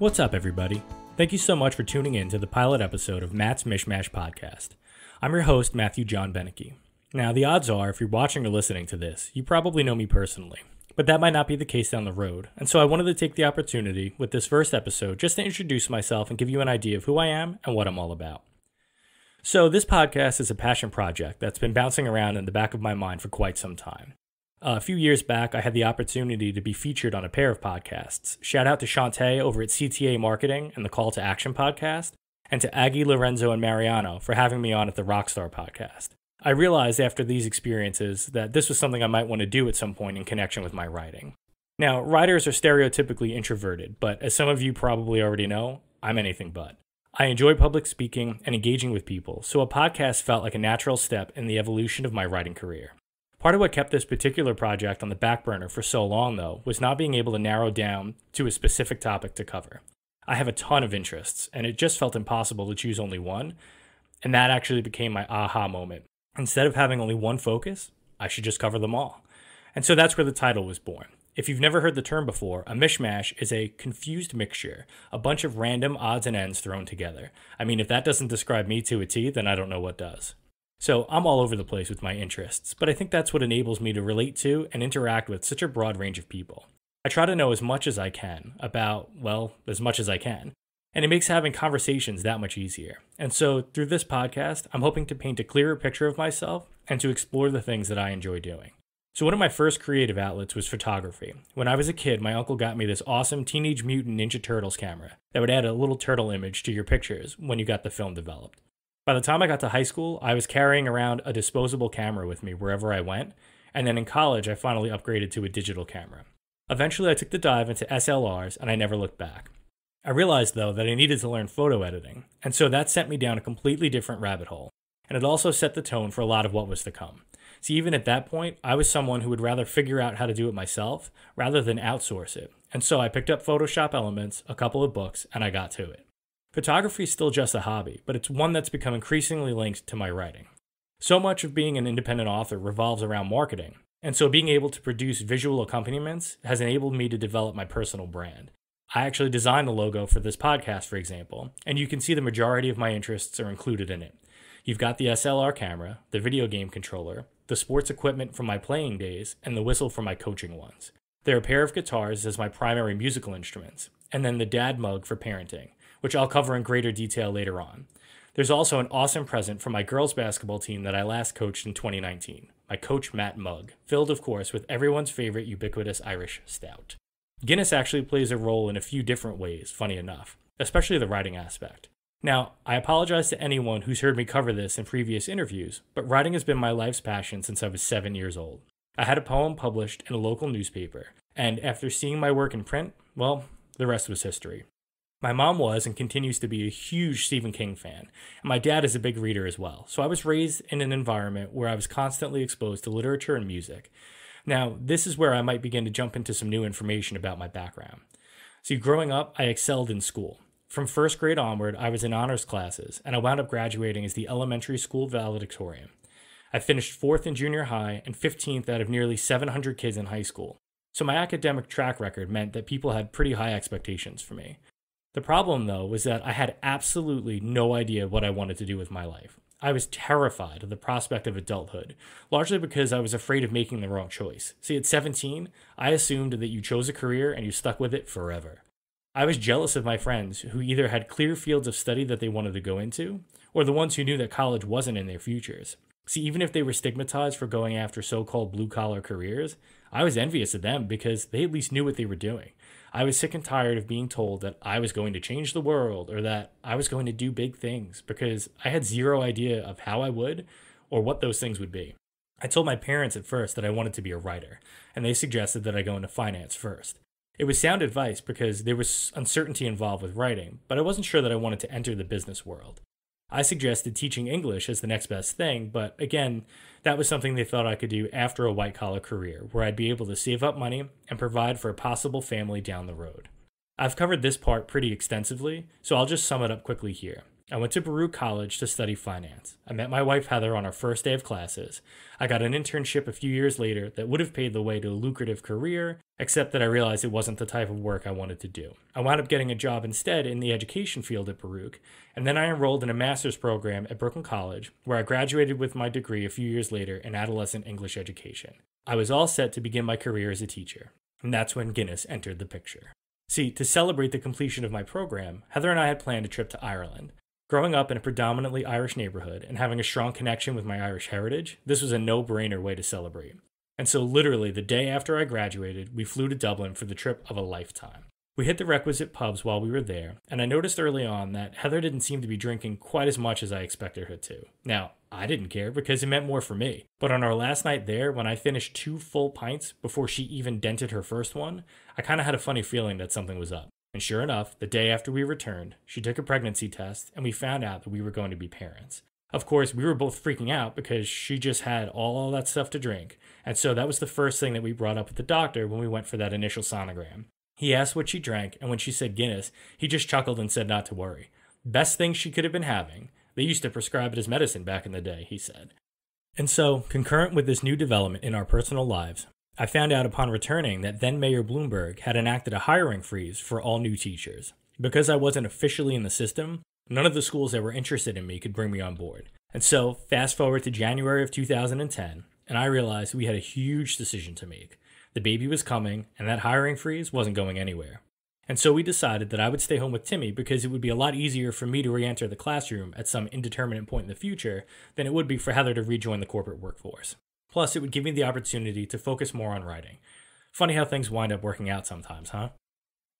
What's up, everybody? Thank you so much for tuning in to the pilot episode of Matt's Mishmash podcast. I'm your host, Matthew John Benecke. Now, the odds are, if you're watching or listening to this, you probably know me personally, but that might not be the case down the road, and so I wanted to take the opportunity with this first episode just to introduce myself and give you an idea of who I am and what I'm all about. So, this podcast is a passion project that's been bouncing around in the back of my mind for quite some time. A few years back, I had the opportunity to be featured on a pair of podcasts. Shout out to Shantae over at CTA Marketing and the Call to Action podcast, and to Aggie, Lorenzo, and Mariano for having me on at the Rockstar podcast. I realized after these experiences that this was something I might want to do at some point in connection with my writing. Now, writers are stereotypically introverted, but as some of you probably already know, I'm anything but. I enjoy public speaking and engaging with people, so a podcast felt like a natural step in the evolution of my writing career. Part of what kept this particular project on the back burner for so long, though, was not being able to narrow down to a specific topic to cover. I have a ton of interests, and it just felt impossible to choose only one, and that actually became my aha moment. Instead of having only one focus, I should just cover them all. And so that's where the title was born. If you've never heard the term before, a mishmash is a confused mixture, a bunch of random odds and ends thrown together. I mean, if that doesn't describe me to a T, then I don't know what does. So I'm all over the place with my interests, but I think that's what enables me to relate to and interact with such a broad range of people. I try to know as much as I can about, well, as much as I can. And it makes having conversations that much easier. And so through this podcast, I'm hoping to paint a clearer picture of myself and to explore the things that I enjoy doing. So, one of my first creative outlets was photography. When I was a kid, my uncle got me this awesome Teenage Mutant Ninja Turtles camera that would add a little turtle image to your pictures when you got the film developed. By the time I got to high school, I was carrying around a disposable camera with me wherever I went, and then in college, I finally upgraded to a digital camera. Eventually, I took the dive into SLRs, and I never looked back. I realized, though, that I needed to learn photo editing, and so that sent me down a completely different rabbit hole, and it also set the tone for a lot of what was to come. See, even at that point, I was someone who would rather figure out how to do it myself rather than outsource it, and so I picked up Photoshop Elements, a couple of books, and I got to it. Photography is still just a hobby, but it's one that's become increasingly linked to my writing. So much of being an independent author revolves around marketing, and so being able to produce visual accompaniments has enabled me to develop my personal brand. I actually designed the logo for this podcast, for example, and you can see the majority of my interests are included in it. You've got the SLR camera, the video game controller, the sports equipment from my playing days, and the whistle from my coaching ones. There are a pair of guitars as my primary musical instruments, and then the dad mug for parenting which I'll cover in greater detail later on. There's also an awesome present from my girls basketball team that I last coached in 2019, my coach Matt mug, filled, of course, with everyone's favorite ubiquitous Irish stout. Guinness actually plays a role in a few different ways, funny enough, especially the writing aspect. Now, I apologize to anyone who's heard me cover this in previous interviews, but writing has been my life's passion since I was seven years old. I had a poem published in a local newspaper, and after seeing my work in print, well, the rest was history. My mom was and continues to be a huge Stephen King fan, and my dad is a big reader as well. So I was raised in an environment where I was constantly exposed to literature and music. Now, this is where I might begin to jump into some new information about my background. See, growing up, I excelled in school. From first grade onward, I was in honors classes, and I wound up graduating as the elementary school valedictorian. I finished fourth in junior high and 15th out of nearly 700 kids in high school. So my academic track record meant that people had pretty high expectations for me. The problem, though, was that I had absolutely no idea what I wanted to do with my life. I was terrified of the prospect of adulthood, largely because I was afraid of making the wrong choice. See, at 17, I assumed that you chose a career and you stuck with it forever. I was jealous of my friends who either had clear fields of study that they wanted to go into, or the ones who knew that college wasn't in their futures. See, even if they were stigmatized for going after so called blue collar careers, I was envious of them because they at least knew what they were doing. I was sick and tired of being told that I was going to change the world or that I was going to do big things because I had zero idea of how I would or what those things would be. I told my parents at first that I wanted to be a writer, and they suggested that I go into finance first. It was sound advice because there was uncertainty involved with writing, but I wasn't sure that I wanted to enter the business world. I suggested teaching English as the next best thing, but again, that was something they thought I could do after a white collar career, where I'd be able to save up money and provide for a possible family down the road. I've covered this part pretty extensively, so I'll just sum it up quickly here. I went to Baruch College to study finance. I met my wife Heather on our first day of classes. I got an internship a few years later that would have paved the way to a lucrative career, except that I realized it wasn't the type of work I wanted to do. I wound up getting a job instead in the education field at Baruch, and then I enrolled in a master's program at Brooklyn College, where I graduated with my degree a few years later in adolescent English education. I was all set to begin my career as a teacher, and that's when Guinness entered the picture. See, to celebrate the completion of my program, Heather and I had planned a trip to Ireland. Growing up in a predominantly Irish neighborhood and having a strong connection with my Irish heritage, this was a no brainer way to celebrate. And so, literally, the day after I graduated, we flew to Dublin for the trip of a lifetime. We hit the requisite pubs while we were there, and I noticed early on that Heather didn't seem to be drinking quite as much as I expected her to. Now, I didn't care because it meant more for me. But on our last night there, when I finished two full pints before she even dented her first one, I kind of had a funny feeling that something was up. And sure enough, the day after we returned, she took a pregnancy test and we found out that we were going to be parents. Of course, we were both freaking out because she just had all that stuff to drink. And so that was the first thing that we brought up with the doctor when we went for that initial sonogram. He asked what she drank, and when she said Guinness, he just chuckled and said not to worry. Best thing she could have been having. They used to prescribe it as medicine back in the day, he said. And so, concurrent with this new development in our personal lives, I found out upon returning that then Mayor Bloomberg had enacted a hiring freeze for all new teachers. Because I wasn't officially in the system, none of the schools that were interested in me could bring me on board. And so, fast forward to January of 2010, and I realized we had a huge decision to make. The baby was coming, and that hiring freeze wasn't going anywhere. And so we decided that I would stay home with Timmy because it would be a lot easier for me to re enter the classroom at some indeterminate point in the future than it would be for Heather to rejoin the corporate workforce. Plus, it would give me the opportunity to focus more on writing. Funny how things wind up working out sometimes, huh?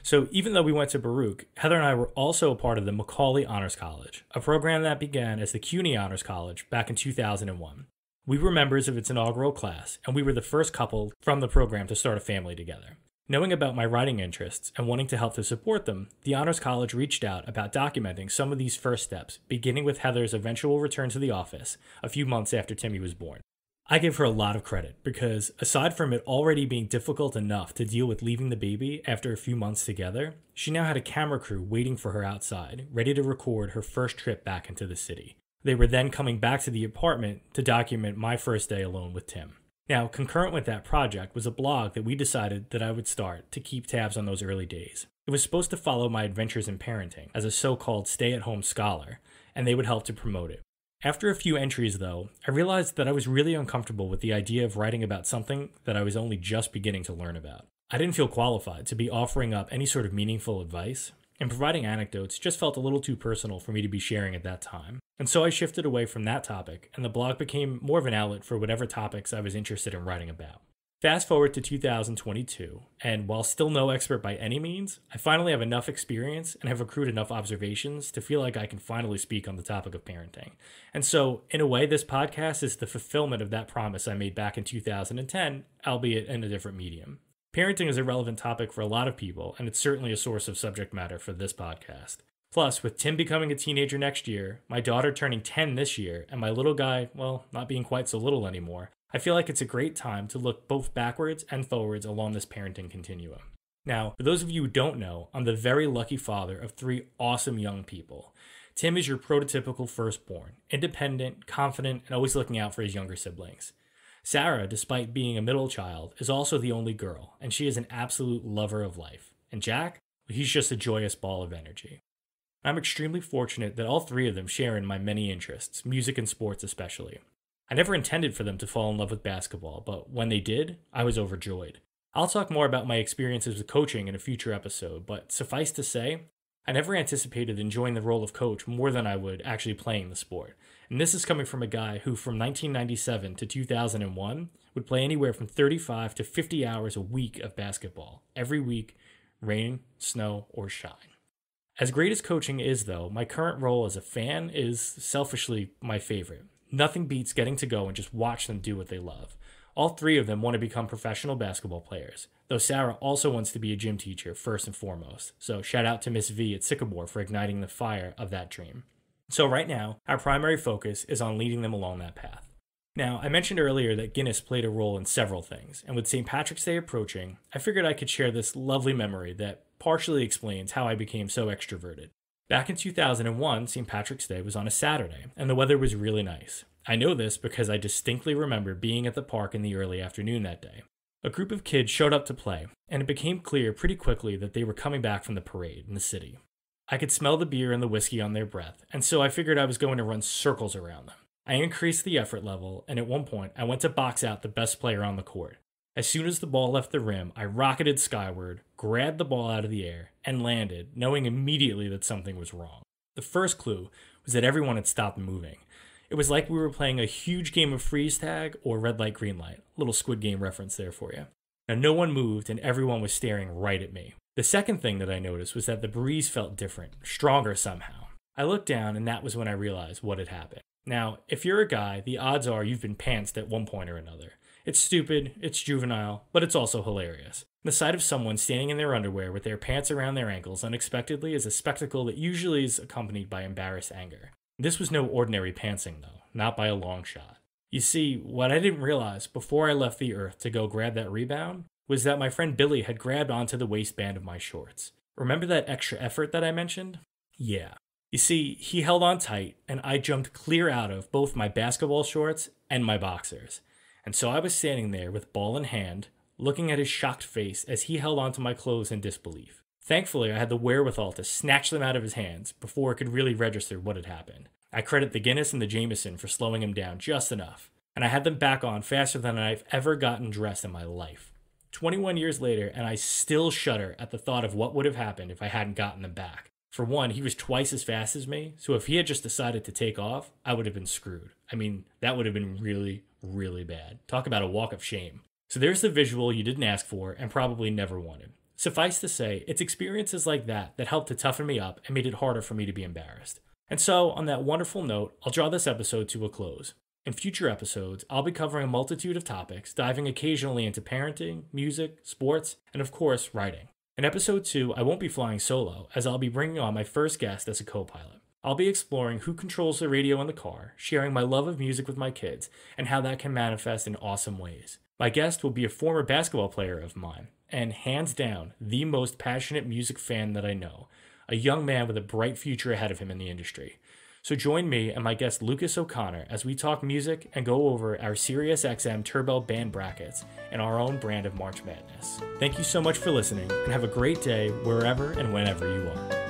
So, even though we went to Baruch, Heather and I were also a part of the Macaulay Honors College, a program that began as the CUNY Honors College back in 2001. We were members of its inaugural class, and we were the first couple from the program to start a family together. Knowing about my writing interests and wanting to help to support them, the Honors College reached out about documenting some of these first steps, beginning with Heather's eventual return to the office a few months after Timmy was born. I give her a lot of credit because aside from it already being difficult enough to deal with leaving the baby after a few months together, she now had a camera crew waiting for her outside, ready to record her first trip back into the city. They were then coming back to the apartment to document my first day alone with Tim. Now, concurrent with that project was a blog that we decided that I would start to keep tabs on those early days. It was supposed to follow my adventures in parenting as a so called stay at home scholar, and they would help to promote it. After a few entries, though, I realized that I was really uncomfortable with the idea of writing about something that I was only just beginning to learn about. I didn't feel qualified to be offering up any sort of meaningful advice, and providing anecdotes just felt a little too personal for me to be sharing at that time. And so I shifted away from that topic, and the blog became more of an outlet for whatever topics I was interested in writing about. Fast forward to 2022, and while still no expert by any means, I finally have enough experience and have accrued enough observations to feel like I can finally speak on the topic of parenting. And so, in a way, this podcast is the fulfillment of that promise I made back in 2010, albeit in a different medium. Parenting is a relevant topic for a lot of people, and it's certainly a source of subject matter for this podcast. Plus, with Tim becoming a teenager next year, my daughter turning 10 this year, and my little guy, well, not being quite so little anymore, I feel like it's a great time to look both backwards and forwards along this parenting continuum. Now, for those of you who don't know, I'm the very lucky father of three awesome young people. Tim is your prototypical firstborn, independent, confident, and always looking out for his younger siblings. Sarah, despite being a middle child, is also the only girl, and she is an absolute lover of life. And Jack, he's just a joyous ball of energy. I'm extremely fortunate that all three of them share in my many interests, music and sports especially. I never intended for them to fall in love with basketball, but when they did, I was overjoyed. I'll talk more about my experiences with coaching in a future episode, but suffice to say, I never anticipated enjoying the role of coach more than I would actually playing the sport. And this is coming from a guy who, from 1997 to 2001, would play anywhere from 35 to 50 hours a week of basketball, every week, rain, snow, or shine. As great as coaching is, though, my current role as a fan is selfishly my favorite. Nothing beats getting to go and just watch them do what they love. All three of them want to become professional basketball players, though Sarah also wants to be a gym teacher first and foremost. So, shout out to Miss V at Sycamore for igniting the fire of that dream. So, right now, our primary focus is on leading them along that path. Now, I mentioned earlier that Guinness played a role in several things, and with St. Patrick's Day approaching, I figured I could share this lovely memory that partially explains how I became so extroverted. Back in 2001, St. Patrick's Day was on a Saturday, and the weather was really nice. I know this because I distinctly remember being at the park in the early afternoon that day. A group of kids showed up to play, and it became clear pretty quickly that they were coming back from the parade in the city. I could smell the beer and the whiskey on their breath, and so I figured I was going to run circles around them. I increased the effort level, and at one point, I went to box out the best player on the court. As soon as the ball left the rim, I rocketed skyward, grabbed the ball out of the air, and landed, knowing immediately that something was wrong. The first clue was that everyone had stopped moving. It was like we were playing a huge game of freeze tag or red light, green light. Little Squid Game reference there for you. Now, no one moved and everyone was staring right at me. The second thing that I noticed was that the breeze felt different, stronger somehow. I looked down and that was when I realized what had happened. Now, if you're a guy, the odds are you've been pantsed at one point or another. It's stupid, it's juvenile, but it's also hilarious. The sight of someone standing in their underwear with their pants around their ankles unexpectedly is a spectacle that usually is accompanied by embarrassed anger. This was no ordinary pantsing, though, not by a long shot. You see, what I didn't realize before I left the earth to go grab that rebound was that my friend Billy had grabbed onto the waistband of my shorts. Remember that extra effort that I mentioned? Yeah. You see, he held on tight, and I jumped clear out of both my basketball shorts and my boxers. And so I was standing there with ball in hand, looking at his shocked face as he held onto my clothes in disbelief. Thankfully, I had the wherewithal to snatch them out of his hands before it could really register what had happened. I credit the Guinness and the Jameson for slowing him down just enough, and I had them back on faster than I've ever gotten dressed in my life. 21 years later, and I still shudder at the thought of what would have happened if I hadn't gotten them back. For one, he was twice as fast as me, so if he had just decided to take off, I would have been screwed. I mean, that would have been really, really bad. Talk about a walk of shame. So there's the visual you didn't ask for and probably never wanted. Suffice to say, it's experiences like that that helped to toughen me up and made it harder for me to be embarrassed. And so, on that wonderful note, I'll draw this episode to a close. In future episodes, I'll be covering a multitude of topics, diving occasionally into parenting, music, sports, and of course, writing. In episode 2, I won't be flying solo, as I'll be bringing on my first guest as a co pilot. I'll be exploring who controls the radio in the car, sharing my love of music with my kids, and how that can manifest in awesome ways. My guest will be a former basketball player of mine, and hands down, the most passionate music fan that I know, a young man with a bright future ahead of him in the industry. So join me and my guest Lucas O'Connor as we talk music and go over our SiriusXM Turbo band brackets and our own brand of March Madness. Thank you so much for listening and have a great day wherever and whenever you are.